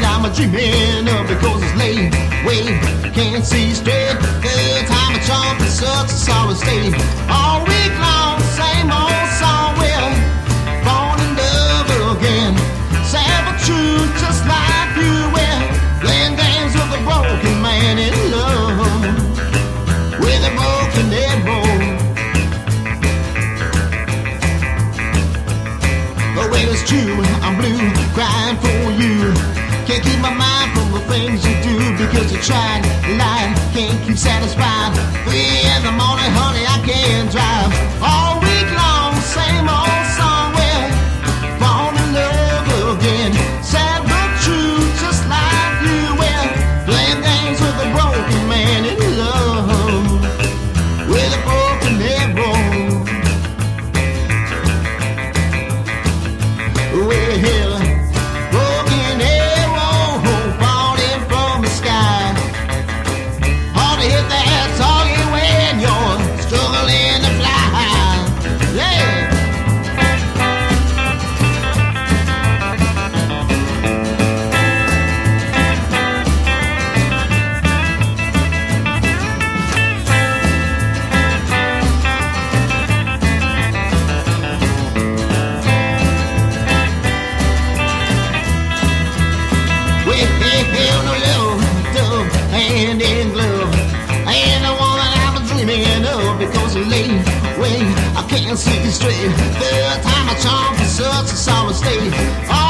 I'm a dreaming of because it's late. Wait, can't see straight. Third time I jump in such a sorry state. All week long, same old song. Well, born in love again. Sad but true, just like you. Well, playing games with a broken man in love. With a broken arrow. But when it's true, I'm blue, crying for. Can't keep my mind from the things you do because you tried, lied, can't keep satisfied. Three in the morning, honey, I can't drive. All hand glove. Ain't the that I've been dreaming of because late. Wait, I can't see straight. Third time I charm for such a sorry state.